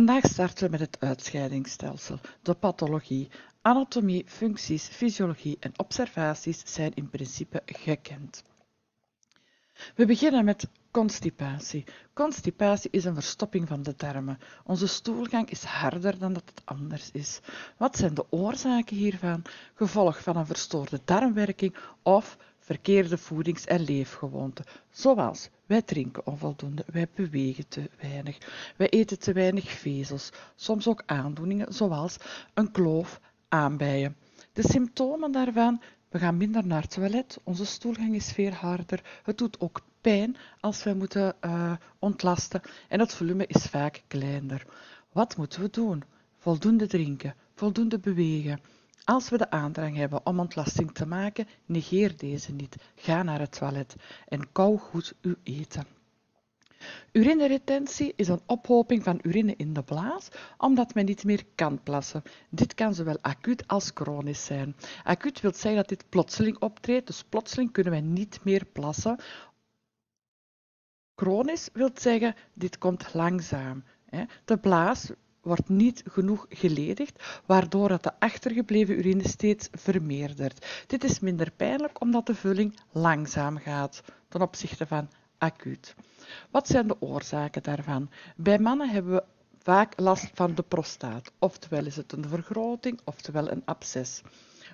Vandaag starten we met het uitscheidingsstelsel, de pathologie. Anatomie, functies, fysiologie en observaties zijn in principe gekend. We beginnen met constipatie. Constipatie is een verstopping van de darmen. Onze stoelgang is harder dan dat het anders is. Wat zijn de oorzaken hiervan? Gevolg van een verstoorde darmwerking of verkeerde voedings- en leefgewoonten, zoals wij drinken onvoldoende, wij bewegen te weinig, wij eten te weinig vezels, soms ook aandoeningen zoals een kloof, aanbijen. De symptomen daarvan, we gaan minder naar het toilet, onze stoelgang is veel harder, het doet ook pijn als we moeten uh, ontlasten en het volume is vaak kleiner. Wat moeten we doen? Voldoende drinken, voldoende bewegen. Als we de aandrang hebben om ontlasting te maken, negeer deze niet. Ga naar het toilet en kou goed uw eten. Urineretentie is een ophoping van urine in de blaas, omdat men niet meer kan plassen. Dit kan zowel acuut als chronisch zijn. Acuut wil zeggen dat dit plotseling optreedt, dus plotseling kunnen wij niet meer plassen. Chronisch wil zeggen, dit komt langzaam. De blaas wordt niet genoeg geledigd, waardoor het de achtergebleven urine steeds vermeerdert. Dit is minder pijnlijk omdat de vulling langzaam gaat ten opzichte van acuut. Wat zijn de oorzaken daarvan? Bij mannen hebben we vaak last van de prostaat, oftewel is het een vergroting, oftewel een absces.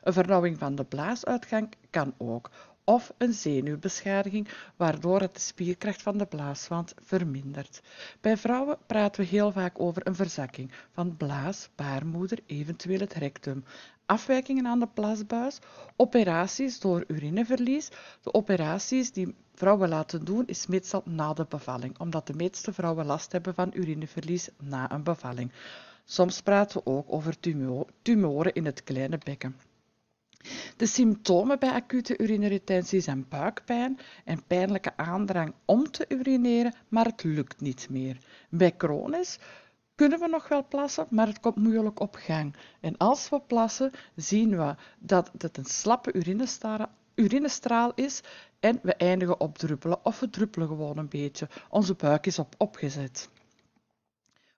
Een vernauwing van de blaasuitgang kan ook, of een zenuwbeschadiging, waardoor het de spierkracht van de blaaswand vermindert. Bij vrouwen praten we heel vaak over een verzakking van blaas, baarmoeder, eventueel het rectum, afwijkingen aan de plasbuis, operaties door urineverlies. De operaties die vrouwen laten doen is meestal na de bevalling, omdat de meeste vrouwen last hebben van urineverlies na een bevalling. Soms praten we ook over tumoren in het kleine bekken. De symptomen bij acute urineretentie zijn buikpijn en pijnlijke aandrang om te urineren, maar het lukt niet meer. Bij chronisch kunnen we nog wel plassen, maar het komt moeilijk op gang. En als we plassen, zien we dat het een slappe urinestraal, is en we eindigen op druppelen of we druppelen gewoon een beetje. Onze buik is op opgezet.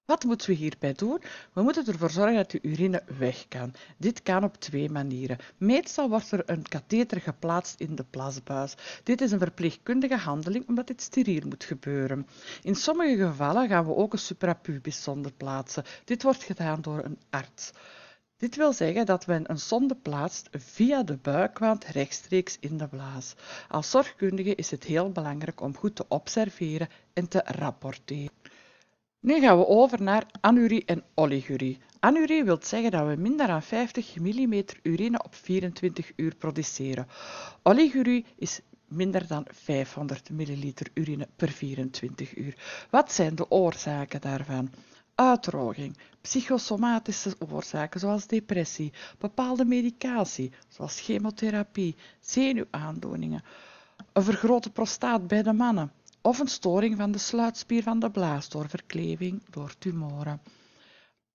Wat moeten we hierbij doen? We moeten ervoor zorgen dat de urine weg kan. Dit kan op twee manieren. Meestal wordt er een katheter geplaatst in de plasbuis. Dit is een verpleegkundige handeling omdat dit steriel moet gebeuren. In sommige gevallen gaan we ook een suprapubis zonde plaatsen. Dit wordt gedaan door een arts. Dit wil zeggen dat men een zonde plaatst via de buikwand rechtstreeks in de blaas. Als zorgkundige is het heel belangrijk om goed te observeren en te rapporteren. Nu gaan we over naar anurie en oligurie. Anurie wil zeggen dat we minder dan 50 mm urine op 24 uur produceren. Oligurie is minder dan 500 ml urine per 24 uur. Wat zijn de oorzaken daarvan? Uitdroging, psychosomatische oorzaken zoals depressie, bepaalde medicatie zoals chemotherapie, zenuwaandoeningen, een vergrote prostaat bij de mannen, of een storing van de sluitspier van de blaas door verkleving, door tumoren.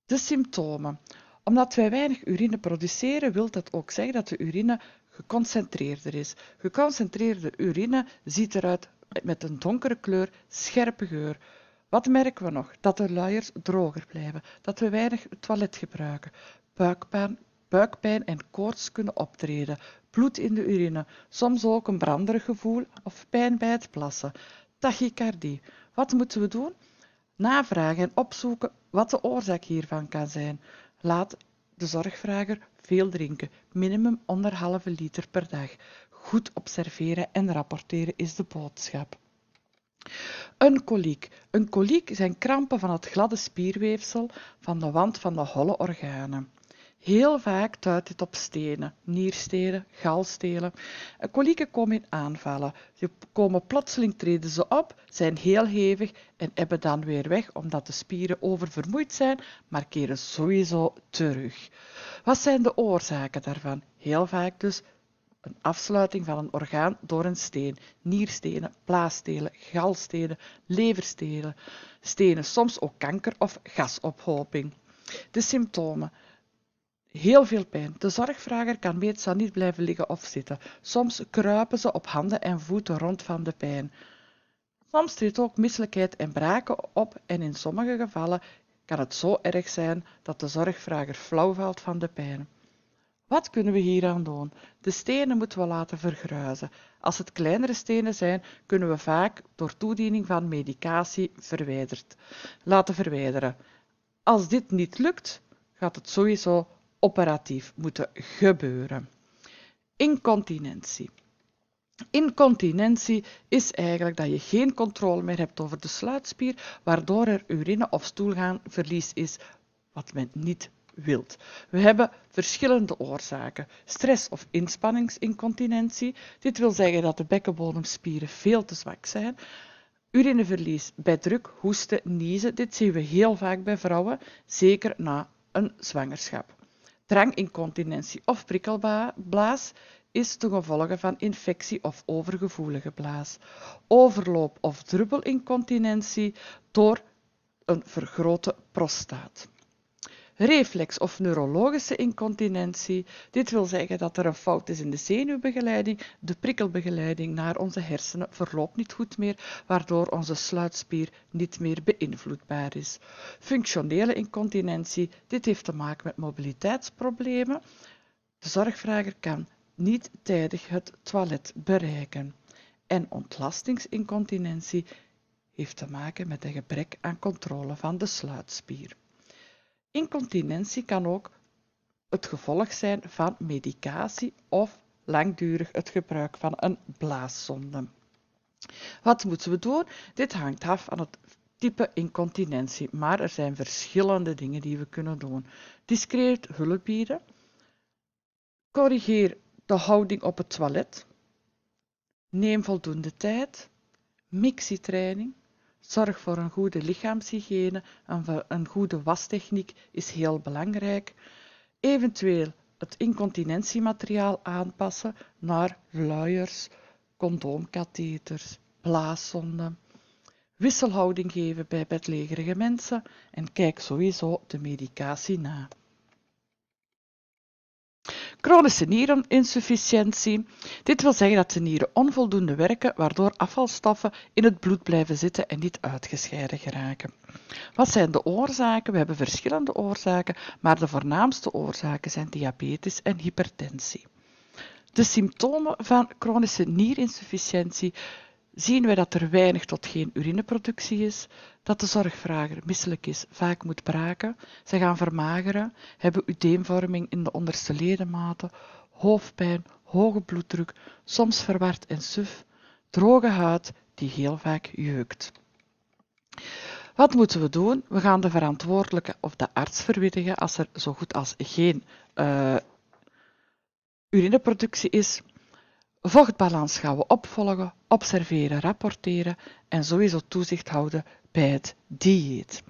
De symptomen. Omdat wij weinig urine produceren, wil dat ook zeggen dat de urine geconcentreerder is. Geconcentreerde urine ziet eruit met een donkere kleur, scherpe geur. Wat merken we nog? Dat de luiers droger blijven, dat we weinig toilet gebruiken, buikpijn, buikpijn en koorts kunnen optreden, bloed in de urine, soms ook een branderig gevoel of pijn bij het plassen tachycardie. Wat moeten we doen? Navragen en opzoeken wat de oorzaak hiervan kan zijn. Laat de zorgvrager veel drinken, minimum onder halve liter per dag. Goed observeren en rapporteren is de boodschap. Een koliek. Een koliek zijn krampen van het gladde spierweefsel van de wand van de holle organen. Heel vaak duidt dit op stenen, nierstenen, galstenen. Kolieken komen in aanvallen. Ze komen plotseling, treden ze op, zijn heel hevig en hebben dan weer weg omdat de spieren oververmoeid zijn, maar keren sowieso terug. Wat zijn de oorzaken daarvan? Heel vaak dus een afsluiting van een orgaan door een steen, nierstenen, blaasstenen, galstenen, leverstenen, stenen, soms ook kanker of gasophoping. De symptomen heel veel pijn. De zorgvrager kan meestal niet blijven liggen of zitten. Soms kruipen ze op handen en voeten rond van de pijn. Soms treedt ook misselijkheid en braken op en in sommige gevallen kan het zo erg zijn dat de zorgvrager flauw valt van de pijn. Wat kunnen we hieraan doen? De stenen moeten we laten vergruizen. Als het kleinere stenen zijn, kunnen we vaak door toediening van medicatie verwijderd, laten verwijderen. Als dit niet lukt, gaat het sowieso operatief moeten gebeuren. Incontinentie. Incontinentie is eigenlijk dat je geen controle meer hebt over de sluitspier, waardoor er urine- of stoelgaanverlies is, wat men niet wilt. We hebben verschillende oorzaken. Stress- of inspanningsincontinentie. Dit wil zeggen dat de bekkenbodemspieren veel te zwak zijn. Urineverlies bij druk, hoesten, niezen. Dit zien we heel vaak bij vrouwen, zeker na een zwangerschap. Drangincontinentie of prikkelblaas is te gevolge van infectie of overgevoelige blaas. Overloop of druppelincontinentie door een vergrote prostaat. Reflex of neurologische incontinentie. Dit wil zeggen dat er een fout is in de zenuwbegeleiding. De prikkelbegeleiding naar onze hersenen verloopt niet goed meer, waardoor onze sluitspier niet meer beïnvloedbaar is. Functionele incontinentie. Dit heeft te maken met mobiliteitsproblemen. De zorgvrager kan niet tijdig het toilet bereiken. En ontlastingsincontinentie heeft te maken met een gebrek aan controle van de sluitspier. Incontinentie kan ook het gevolg zijn van medicatie of langdurig het gebruik van een blaaszonde. Wat moeten we doen? Dit hangt af van het type incontinentie, maar er zijn verschillende dingen die we kunnen doen. Discreet hulp bieden. Corrigeer de houding op het toilet. Neem voldoende tijd. Mixietraining. Zorg voor een goede lichaamshygiëne en een goede wastechniek is heel belangrijk. Eventueel het incontinentiemateriaal aanpassen naar luiers, condoomkatheters, blaaszonden. Wisselhouding geven bij bedlegerige mensen en kijk sowieso de medicatie na. Chronische niereninsufficiëntie. Dit wil zeggen dat de nieren onvoldoende werken, waardoor afvalstoffen in het bloed blijven zitten en niet uitgescheiden geraken. Wat zijn de oorzaken? We hebben verschillende oorzaken, maar de voornaamste oorzaken zijn diabetes en hypertensie. De symptomen van chronische nierinsufficiëntie zien we dat er weinig tot geen urineproductie is, dat de zorgvrager misselijk is, vaak moet braken, ze gaan vermageren, hebben udeemvorming in de onderste ledematen, hoofdpijn, hoge bloeddruk, soms verward en suf, droge huid die heel vaak jeukt. Wat moeten we doen? We gaan de verantwoordelijke of de arts verwittigen als er zo goed als geen uh, urineproductie is. Vochtbalans gaan we opvolgen, observeren, rapporteren en sowieso toezicht houden bij het dieet.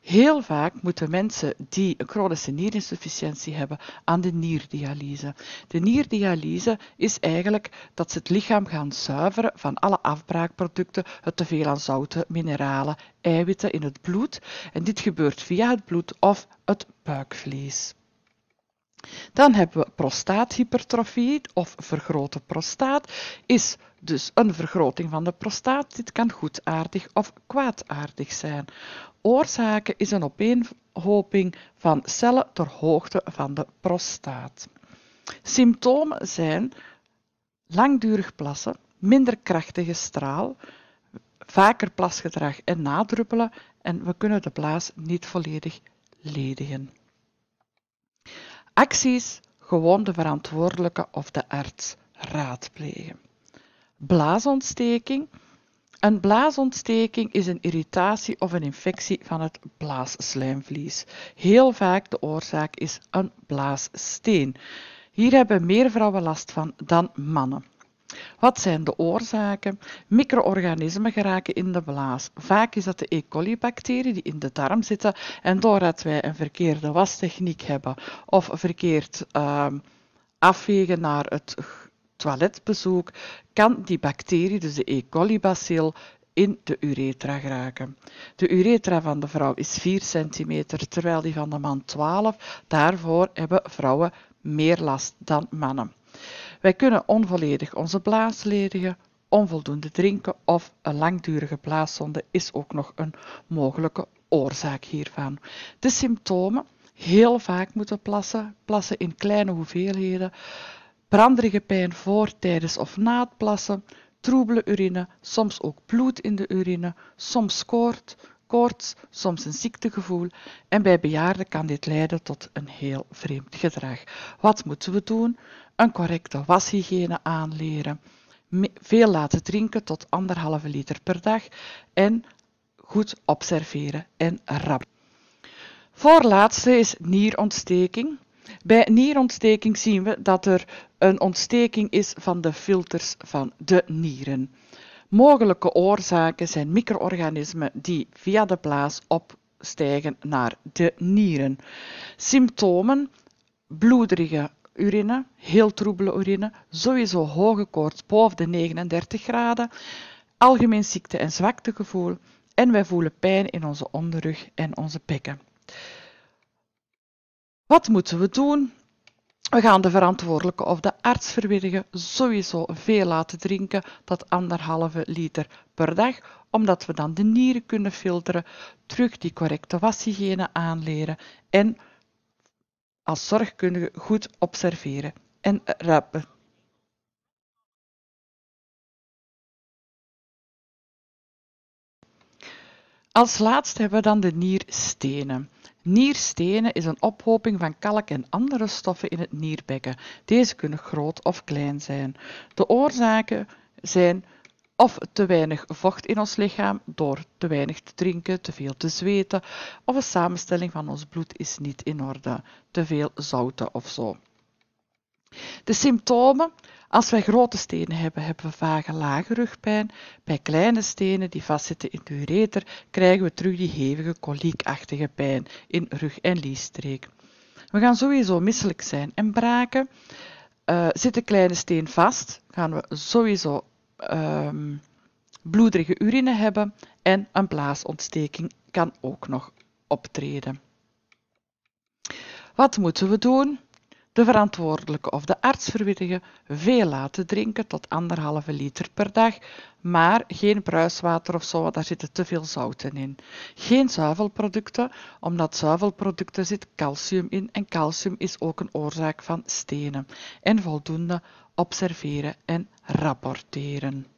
Heel vaak moeten mensen die een chronische nierinsufficiëntie hebben aan de nierdialyse. De nierdialyse is eigenlijk dat ze het lichaam gaan zuiveren van alle afbraakproducten, het teveel aan zouten, mineralen, eiwitten in het bloed. En dit gebeurt via het bloed of het buikvlees. Dan hebben we prostaathypertrofie of vergrote prostaat. Is dus een vergroting van de prostaat. Dit kan goedaardig of kwaadaardig zijn. Oorzaken is een opeenhoping van cellen ter hoogte van de prostaat. Symptomen zijn langdurig plassen, minder krachtige straal, vaker plasgedrag en nadruppelen en we kunnen de blaas niet volledig ledigen. Acties gewoon de verantwoordelijke of de arts raadplegen. Blaasontsteking. Een blaasontsteking is een irritatie of een infectie van het blaasslijmvlies. Heel vaak de oorzaak is een blaassteen. Hier hebben meer vrouwen last van dan mannen. Wat zijn de oorzaken? Micro-organismen geraken in de blaas. Vaak is dat de E. coli-bacteriën die in de darm zitten en doordat wij een verkeerde wastechniek hebben of verkeerd uh, afwegen naar het toiletbezoek, kan die bacterie, dus de E. coli-bacil, in de uretra geraken. De uretra van de vrouw is 4 centimeter, terwijl die van de man 12. Daarvoor hebben vrouwen meer last dan mannen. Wij kunnen onvolledig onze blaas ledigen, onvoldoende drinken of een langdurige blaaszonde is ook nog een mogelijke oorzaak hiervan. De symptomen, heel vaak moeten plassen, plassen in kleine hoeveelheden, branderige pijn voor, tijdens of na het plassen, troebele urine, soms ook bloed in de urine, soms koort, koorts, soms een ziektegevoel en bij bejaarden kan dit leiden tot een heel vreemd gedrag. Wat moeten we doen? Een correcte washygiëne aanleren, veel laten drinken tot anderhalve liter per dag en goed observeren en rap. Voorlaatste is nierontsteking. Bij nierontsteking zien we dat er een ontsteking is van de filters van de nieren. Mogelijke oorzaken zijn micro-organismen die via de blaas opstijgen naar de nieren. Symptomen: bloederige urine, heel troebele urine, sowieso hoge koorts boven de 39 graden, algemeen ziekte- en zwaktegevoel en wij voelen pijn in onze onderrug en onze bekken. Wat moeten we doen? We gaan de verantwoordelijke of de arts verwilligen sowieso veel laten drinken tot anderhalve liter per dag, omdat we dan de nieren kunnen filteren, terug die correcte washygiëne aanleren en als zorgkundige goed observeren en rappen. Als laatste hebben we dan de nierstenen. Nierstenen is een ophoping van kalk en andere stoffen in het nierbekken. Deze kunnen groot of klein zijn. De oorzaken zijn of te weinig vocht in ons lichaam door te weinig te drinken, te veel te zweten, of de samenstelling van ons bloed is niet in orde, te veel zouten of zo. De symptomen als wij grote stenen hebben, hebben we vaak lage rugpijn. Bij kleine stenen die vastzitten in de ureter, krijgen we terug die hevige koliekachtige pijn in rug- en liesstreek. We gaan sowieso misselijk zijn en braken. Uh, zit de kleine steen vast, gaan we sowieso um, bloederige urine hebben en een blaasontsteking kan ook nog optreden. Wat moeten we doen? De verantwoordelijke of de arts verwittigen veel laten drinken tot anderhalve liter per dag, maar geen bruiswater of zo, want daar zitten te veel zouten in. Geen zuivelproducten, omdat zuivelproducten zit calcium in en calcium is ook een oorzaak van stenen. En voldoende observeren en rapporteren.